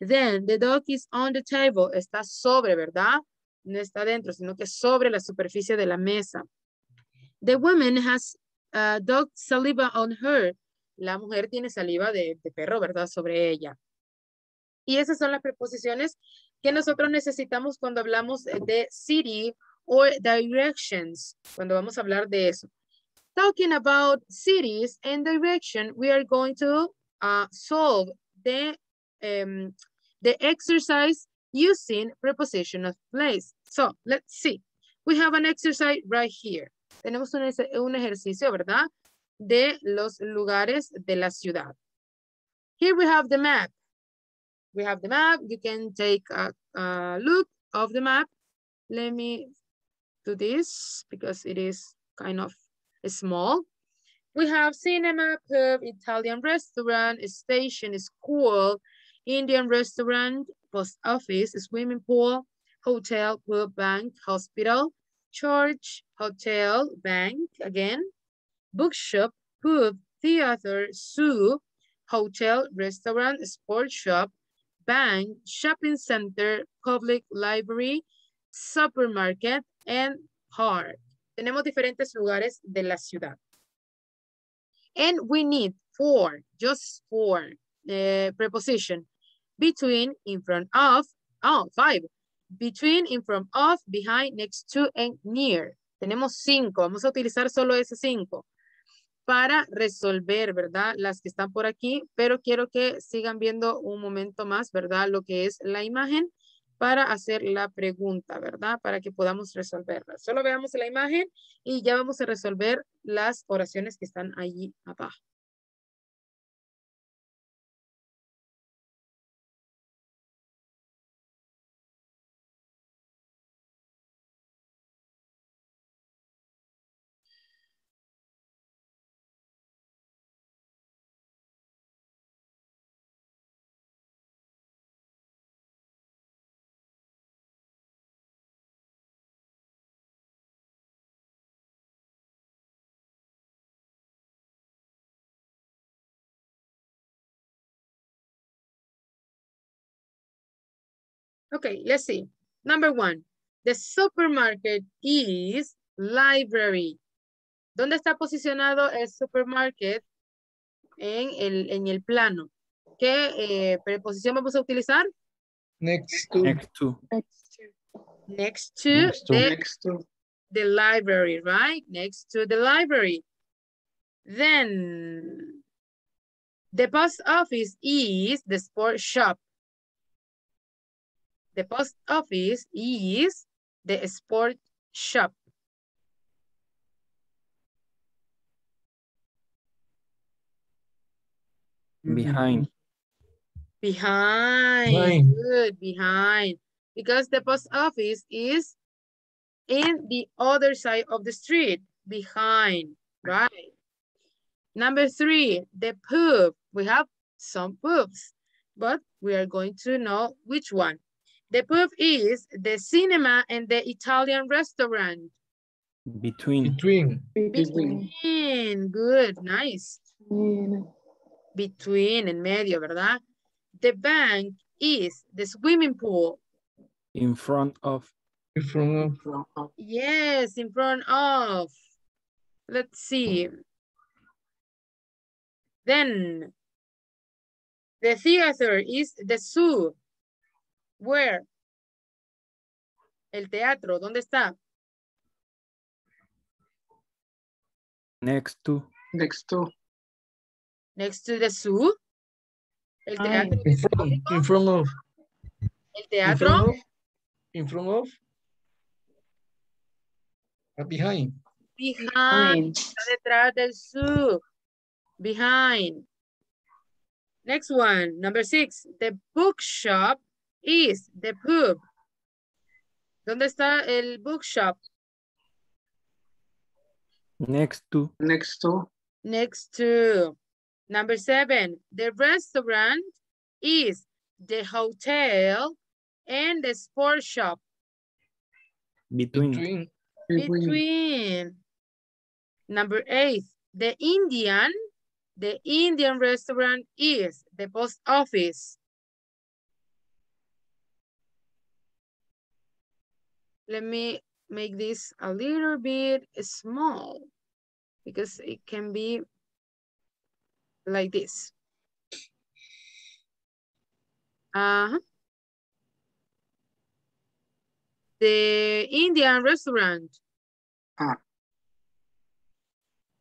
Then the dog is on the table. Está sobre, ¿verdad? No está dentro, sino que sobre la superficie de la mesa. The woman has uh, dog saliva on her. La mujer tiene saliva de, de perro, ¿verdad? Sobre ella. Y esas son las preposiciones que nosotros necesitamos cuando hablamos de city or directions, cuando vamos a hablar de eso. Talking about cities and direction, we are going to uh, solve the, um, the exercise using preposition of place. So, let's see. We have an exercise right here. Tenemos un, un ejercicio, ¿verdad? De los lugares de la ciudad. Here we have the map. We have the map. You can take a, a look of the map. Let me do this because it is kind of small. We have cinema, pub, Italian restaurant, station, school, Indian restaurant, post office, swimming pool, hotel, pub, bank, hospital, church, hotel, bank, again, bookshop, pub, theater, zoo, hotel, restaurant, sports shop, bank, shopping center, public library, supermarket, and park. Tenemos diferentes lugares de la ciudad. And we need four, just four uh, preposition. Between, in front of, oh, five. Between, in front of, behind, next to, and near. Tenemos cinco. Vamos a utilizar solo ese cinco para resolver, ¿verdad? Las que están por aquí, pero quiero que sigan viendo un momento más, ¿verdad? Lo que es la imagen para hacer la pregunta, ¿verdad? Para que podamos resolverla. Solo veamos la imagen y ya vamos a resolver las oraciones que están allí abajo. Okay, let's see. Number one, the supermarket is library. ¿Dónde está posicionado el supermarket en el, en el plano? ¿Qué eh, preposición vamos a utilizar? Next to. Next to. Next to, Next to. the, Next to. the library, right? Next to the library. Then, the post office is the sports shop. The post office is the sport shop. Mm-hmm. Behind. Behind. Behind. Good, behind. Because the post office is in the other side of the street. Behind, right? Number three, the pub. We have some pubs, but we are going to know which one. The pub is the cinema and the Italian restaurant. Between. Between. Between, good, nice. Between, en medio, ¿verdad? The bank is the swimming pool. In front of. In front of. Yes, in front of. Let's see. Then, the theater is the zoo. Where? El teatro, ¿dónde está? Next to. Next to. Next to the zoo. El teatro. In front. In front of. El In teatro. front of. In front of. or behind. Behind. Está detrás del zoo. Behind. Next one, number six. The bookshop is the pub. ¿Dónde está el bookshop? Next to. Next to. Next to. Number seven. The restaurant is the hotel and the sports shop. Between. Between. Between. Between. Number eight. The Indian, the Indian restaurant is the post office. Let me make this a little bit small because it can be like this. Uh-huh. The Indian restaurant Ah.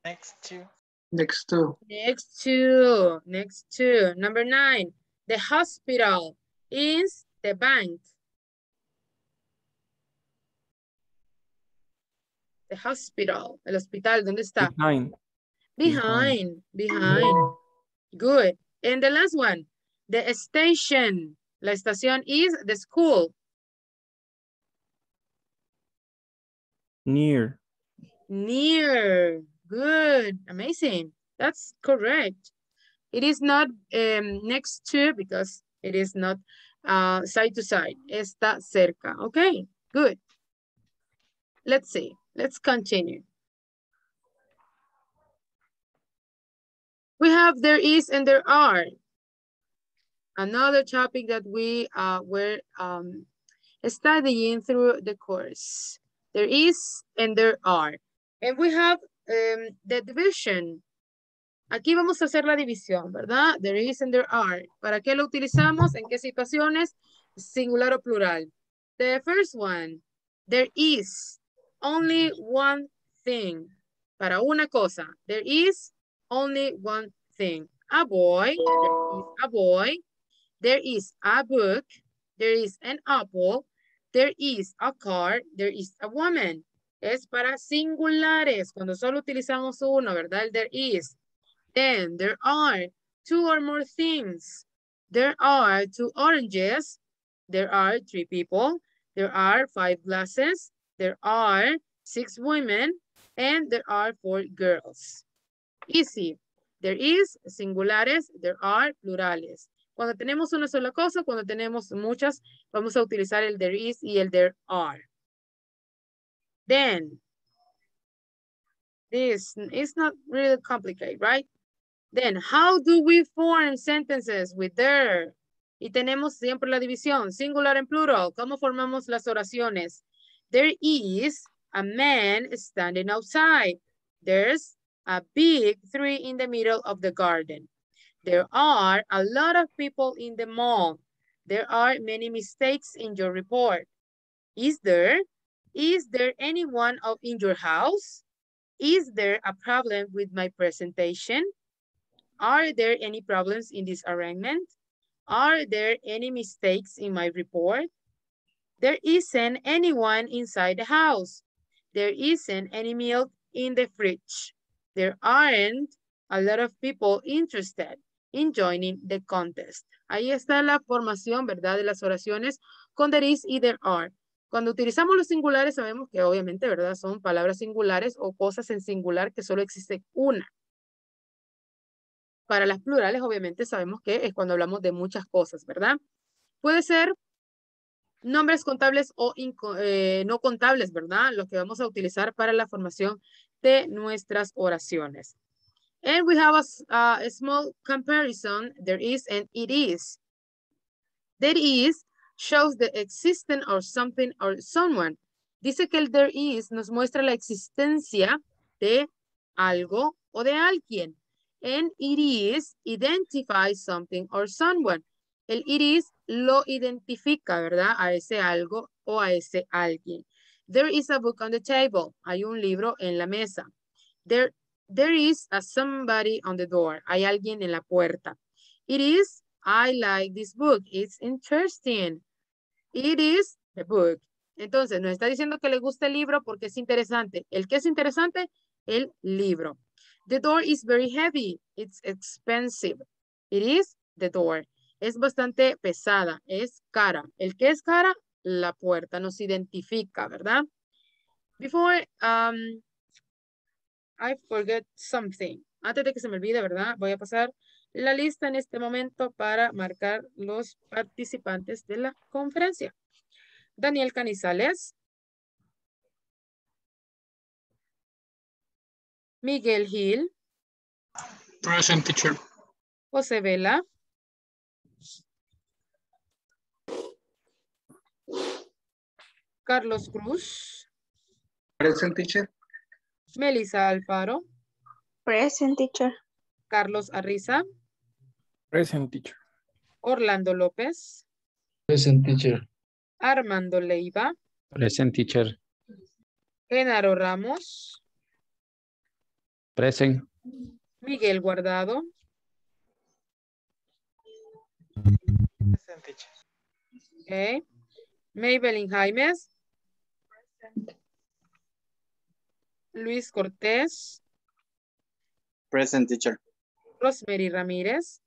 Next to. Next to. Next to, next to, number nine, the hospital is the bank. The hospital, el hospital, ¿dónde está? Behind. Behind, behind. Good. And the last one, the station. La estación is the school. Near. Near. Good. Amazing. That's correct. It is not um, next to because it is not uh, side to side. Está cerca. Okay, good. Let's see. Let's continue. We have there is and there are. Another topic that we uh, were um, studying through the course. There is and there are. And we have um, the division. Aquí vamos a hacer la división, ¿verdad? There is and there are. ¿Para qué lo utilizamos? ¿En qué situaciones? Singular o plural. The first one, there is only mm-hmm. one thing. Para una cosa. There is only one thing. A boy, there is a boy. There is a book. There is an apple. There is a car. There is a woman. Es para singulares, cuando solo utilizamos uno, ¿verdad? El there is. Then there are two or more things. There are two oranges. There are three people. There are five glasses. There are six women. And there are four girls. Easy. There is singulares. There are plurales. Cuando tenemos una sola cosa, cuando tenemos muchas, vamos a utilizar el there is y el there are. Then, this is not really complicated, right? Then, how do we form sentences with there? Y tenemos siempre la división, singular and plural. ¿Cómo formamos las oraciones? There is a man standing outside. There's a big tree in the middle of the garden. There are a lot of people in the mall. There are many mistakes in your report. Is there? Is there anyone in your house? Is there a problem with my presentation? Are there any problems in this arrangement? Are there any mistakes in my report? There isn't anyone inside the house. There isn't any milk in the fridge. There aren't a lot of people interested in joining the contest. Ahí está la formación, ¿verdad? De las oraciones con there is y there are. Cuando utilizamos los singulares sabemos que obviamente, ¿verdad? Son palabras singulares o cosas en singular que solo existe una. Para las plurales, obviamente, sabemos que es cuando hablamos de muchas cosas, ¿verdad? Puede ser nombres contables o eh, no contables, ¿verdad? Los que vamos a utilizar para la formación de nuestras oraciones. And we have a, small comparison. There is and it is. There is shows the existence of something or someone. Dice que el there is nos muestra la existencia de algo o de alguien. And it is identifies something or someone. El it is lo identifica, ¿verdad? A ese algo o a ese alguien. There is a book on the table. Hay un libro en la mesa. There, there is a somebody on the door. Hay alguien en la puerta. It is, I like this book. It's interesting. It is the book. Entonces, nos está diciendo que le gusta el libro porque es interesante. ¿El qué es interesante? El libro. The door is very heavy. It's expensive. It is the door. Es bastante pesada. Es cara. ¿El qué es cara? La puerta. Nos identifica, ¿verdad? Before um, I forget something. Antes de que se me olvide, ¿verdad? Voy a pasar la lista en este momento para marcar los participantes de la conferencia. Daniel Canizales. Miguel Gil. Present teacher. José Vela. Carlos Cruz. Present teacher. Melissa Alfaro. Present teacher. Carlos Arriza. Present teacher. Orlando López. Present teacher. Armando Leiva. Present teacher. Genaro Ramos. Present. Miguel Guardado. Present teacher. Okay. Maybelline Jaimes. Luis Cortés. Present teacher. Rosemary Ramírez.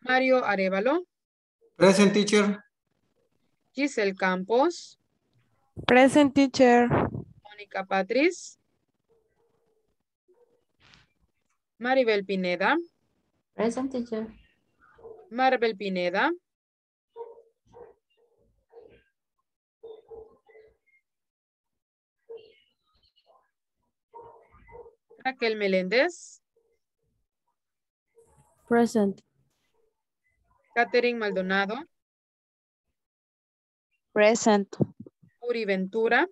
Mario Arevalo. Present teacher. Giselle Campos. Present teacher. Mónica Patriz. Maribel Pineda. Present teacher. Maribel Pineda. Raquel Meléndez. Present. Catherine Maldonado. Present. Uri Ventura.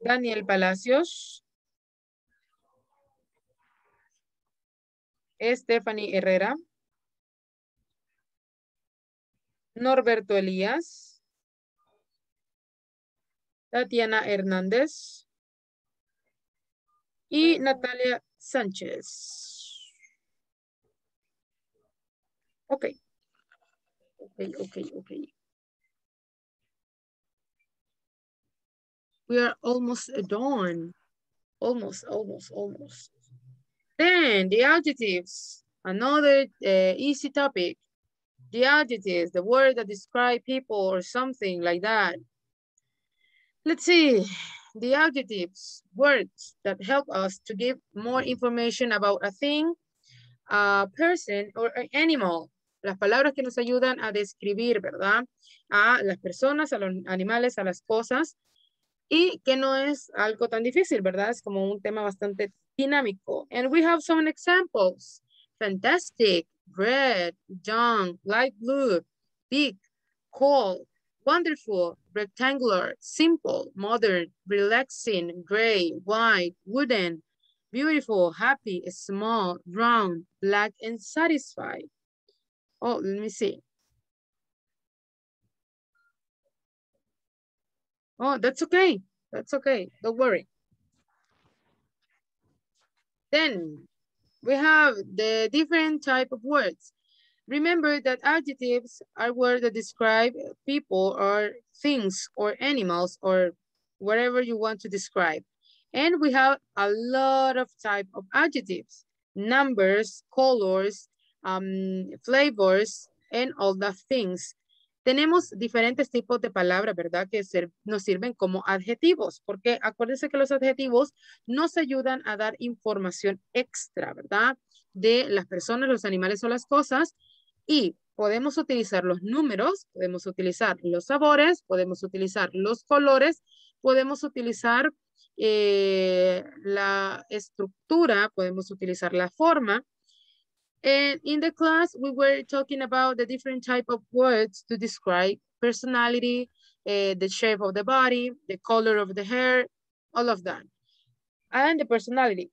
Daniel Palacios. Stephanie Herrera. Norberto Elías. Tatiana Hernández. Y Natalia Sánchez. Ok. Ok, ok, ok. We are almost done. Almost, almost, almost. Then the adjectives, another uh, easy topic. The adjectives, the word that describe people or something like that. Let's see, the adjectives, words that help us to give more information about a thing, a person, or an animal. Las palabras que nos ayudan a describir, ¿verdad? A las personas, a los animales, a las cosas. Y que no es algo tan difícil, ¿verdad? Es como un tema bastante dinámico. And we have some examples. Fantastic, red, young, light blue, big, cold, wonderful, rectangular, simple, modern, relaxing, gray, white, wooden, beautiful, happy, small, round, black, and satisfied. Oh, let me see. Oh, that's okay. That's okay. Don't worry. Then we have the different type of words. Remember that adjectives are words that describe people or things or animals or whatever you want to describe. And we have a lot of type of adjectives, numbers, colors, um, flavors, and all the things. Tenemos diferentes tipos de palabras, ¿verdad? Que nos sirven como adjetivos, porque acuérdense que los adjetivos nos ayudan a dar información extra, ¿verdad? De las personas, los animales o las cosas. Y podemos utilizar los números, podemos utilizar los sabores, podemos utilizar los colores, podemos utilizar eh, la estructura, podemos utilizar la forma, And in the class, we were talking about the different type of words to describe personality, uh, the shape of the body, the color of the hair, all of that. And the personality.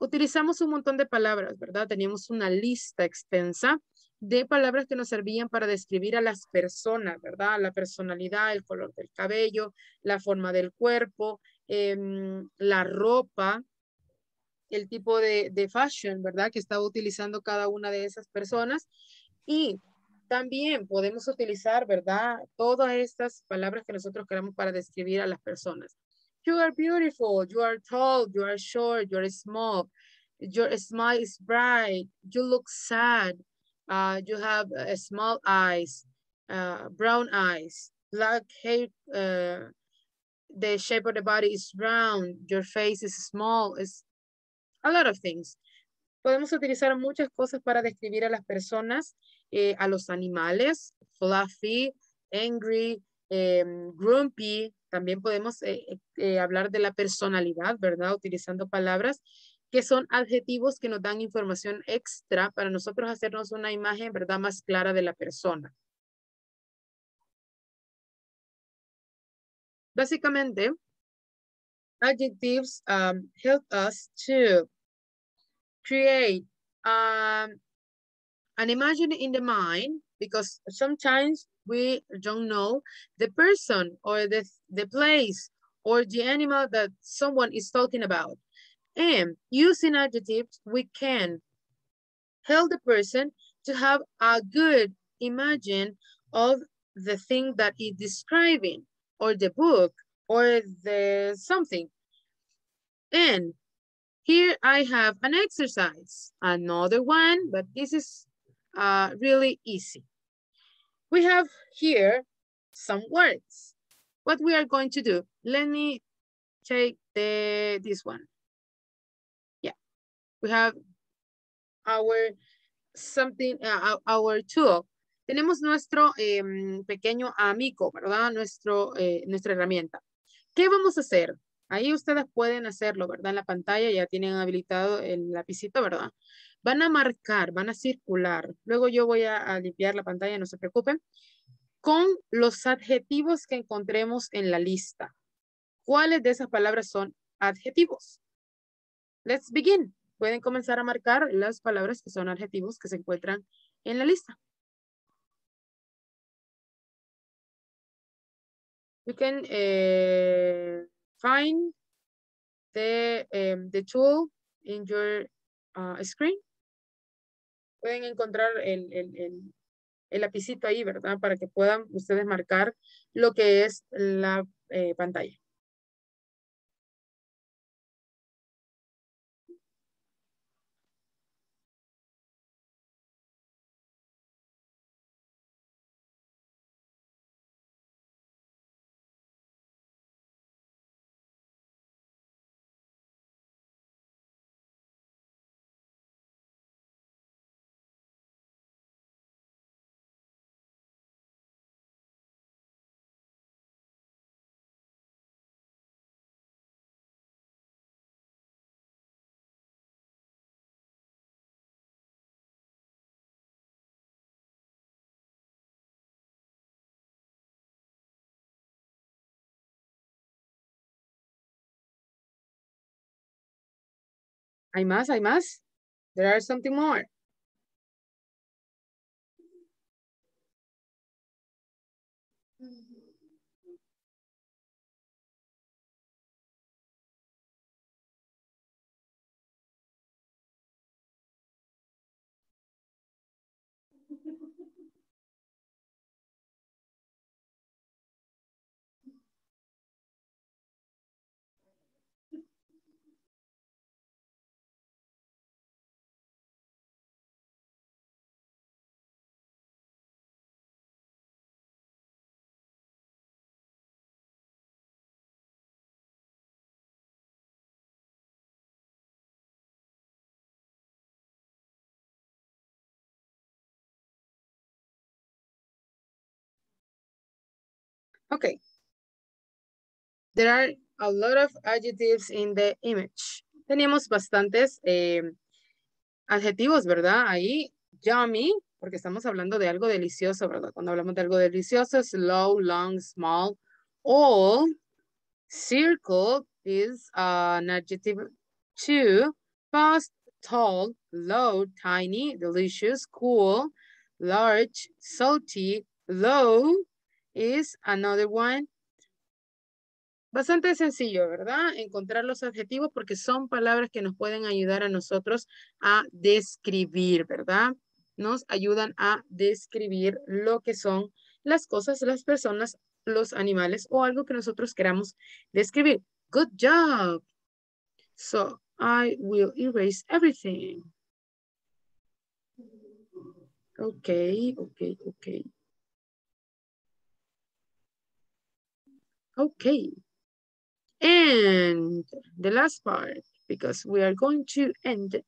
Utilizamos un montón de palabras, ¿verdad? Teníamos una lista extensa de palabras que nos servían para describir a las personas, ¿verdad? La personalidad, el color del cabello, la forma del cuerpo, eh, la ropa, el tipo de, de fashion, ¿verdad? Que estaba utilizando cada una de esas personas. Y también podemos utilizar, ¿verdad? Todas estas palabras que nosotros queramos para describir a las personas. You are beautiful, you are tall, you are short, you are small, your smile is bright, you look sad, uh, you have small eyes, uh, brown eyes, black hair, uh, the shape of the body is round, your face is small, is a lot of things. Podemos utilizar muchas cosas para describir a las personas, eh, a los animales, fluffy, angry, em, grumpy. También podemos eh, eh, hablar de la personalidad, ¿verdad? Utilizando palabras que son adjetivos que nos dan información extra para nosotros hacernos una imagen, ¿verdad? Más clara de la persona. Básicamente, adjectives um, help us to create um, an imagine in the mind because sometimes we don't know the person or the, the place or the animal that someone is talking about. And using adjectives, we can help the person to have a good imagine of the thing that is describing or the book or the something. And here I have an exercise, another one, but this is uh, really easy. We have here some words. What we are going to do, let me take the this one. We have our something, uh, our tool. Tenemos nuestro eh, pequeño amigo, ¿verdad? Nuestro, eh, nuestra herramienta. ¿Qué vamos a hacer? Ahí ustedes pueden hacerlo, ¿verdad? En la pantalla ya tienen habilitado el lapicito, ¿verdad? Van a marcar, van a circular. Luego yo voy a, limpiar la pantalla, no se preocupen. Con los adjetivos que encontremos en la lista. ¿Cuáles de esas palabras son adjetivos? Let's begin. Pueden comenzar a marcar las palabras que son adjetivos que se encuentran en la lista. You can eh, find the, um, the tool in your uh, screen. Pueden encontrar el, el, el, el, lapicito ahí, ¿verdad? Para que puedan ustedes marcar lo que es la eh, pantalla. ¿Hay más? ¿Hay más? There are something more. Okay. There are a lot of adjectives in the image. Teníamos bastantes eh, adjetivos, ¿verdad? Ahí, yummy, porque estamos hablando de algo delicioso, ¿verdad? Cuando hablamos de algo delicioso, slow, long, small, all, circle is an adjective too, fast, tall, low, tiny, delicious, cool, large, salty, low is another one. Bastante sencillo, ¿verdad? Encontrar los adjetivos porque son palabras que nos pueden ayudar a nosotros a describir, ¿verdad? Nos ayudan a describir lo que son las cosas, las personas, los animales o algo que nosotros queramos describir. Good job. So I will erase everything. Okay, okay, okay. Okay. And the last part, because we are going to end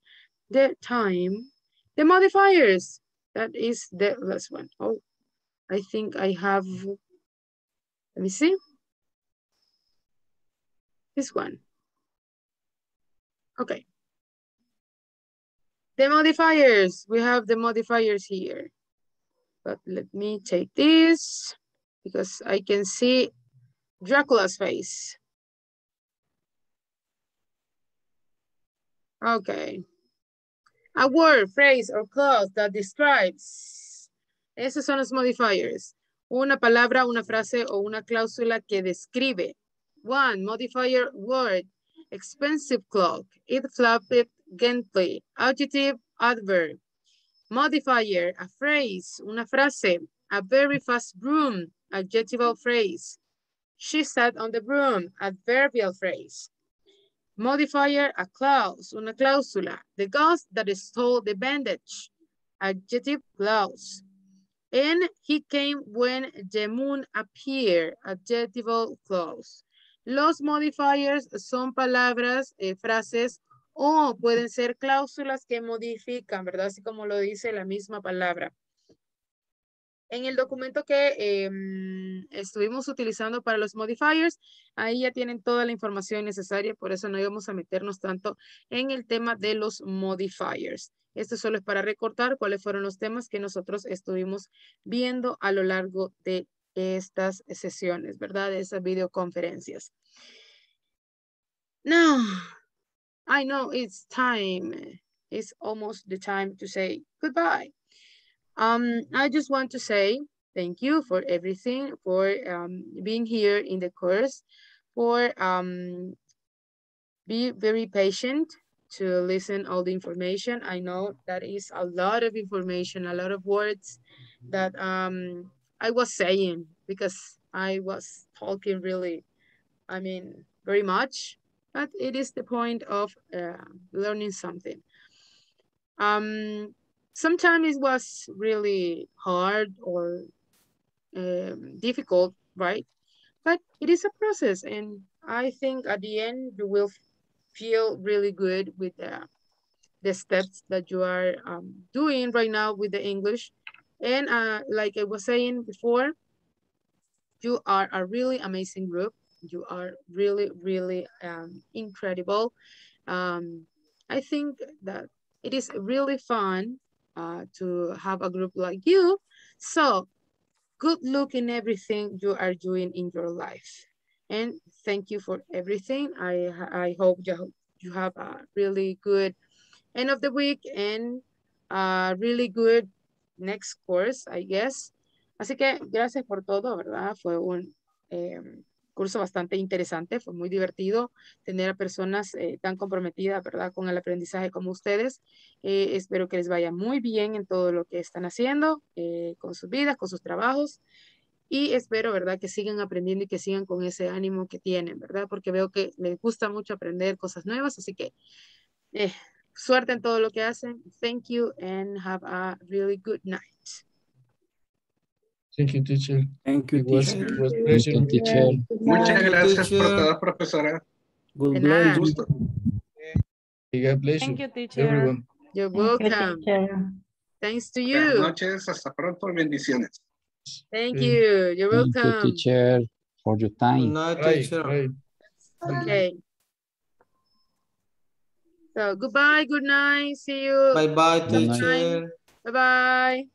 the time, the modifiers. That is the last one. Oh, I think I have, let me see. This one. Okay. The modifiers, we have the modifiers here. But let me take this because I can see Dracula's face. Okay. A word, phrase, or clause that describes. Esos son los modifiers. Una palabra, una frase o una cláusula que describe. One, modifier word, expensive clock. It flapped gently. Adjective, adverb. Modifier, a phrase, una frase. A very fast broom, adjectival phrase. She sat on the broom, adverbial phrase. Modifier, a clause, una cláusula. The ghost that stole the bandage, adjective clause. And he came when the moon appeared, adjectival clause. Los modifiers son palabras, eh, frases o pueden ser cláusulas que modifican, ¿verdad? Así como lo dice la misma palabra. En el documento que em, estuvimos utilizando para los modifiers, ahí ya tienen toda la información necesaria, por eso no íbamos a meternos tanto en el tema de los modifiers. Esto solo es para recordar cuáles fueron los temas que nosotros estuvimos viendo a lo largo de estas sesiones, ¿verdad? De esas videoconferencias. Now, I know it's time. It's almost the time to say goodbye. Um, I just want to say thank you for everything, for um, being here in the course, for um, be very patient to listen all the information. I know that is a lot of information, a lot of words that um, I was saying because I was talking really, I mean, very much, but it is the point of uh, learning something. Um, sometimes it was really hard or um, difficult, right? But it is a process. And I think at the end, you will feel really good with the, the steps that you are um, doing right now with the English. And uh, like I was saying before, you are a really amazing group. You are really, really um, incredible. Um, I think that it is really fun uh, to have a group like you. So good luck in everything you are doing in your life. And thank you for everything. I, I hope you, you have a really good end of the week and a really good next course, I guess. Así que gracias por todo, ¿verdad? Fue un eh, curso bastante interesante, fue muy divertido tener a personas eh, tan comprometidas, ¿verdad? Con el aprendizaje como ustedes. Eh, espero que les vaya muy bien en todo lo que están haciendo, eh, con sus vidas, con sus trabajos. Y espero, ¿verdad? Que sigan aprendiendo y que sigan con ese ánimo que tienen, ¿verdad? Porque veo que les gusta mucho aprender cosas nuevas, así que eh, suerte en todo lo que hacen. Thank you and have a really good night. Thank you, teacher. Thank you, It was, teacher. it was Thank pleasure. you, teacher. Muchas gracias por todo, profesora. Good De luck. nada. Gusto. God bless Thank you, you, teacher. everyone. You're Thank you, welcome. teacher. Thanks to Buenas you. noches, hasta pronto, bendiciones. Thank Okay. you. You're Thank you, welcome. teacher, for your Good time. night, Bye, teacher. bye. Okay. So goodbye, good night. See you. Bye bye, Good night. teacher.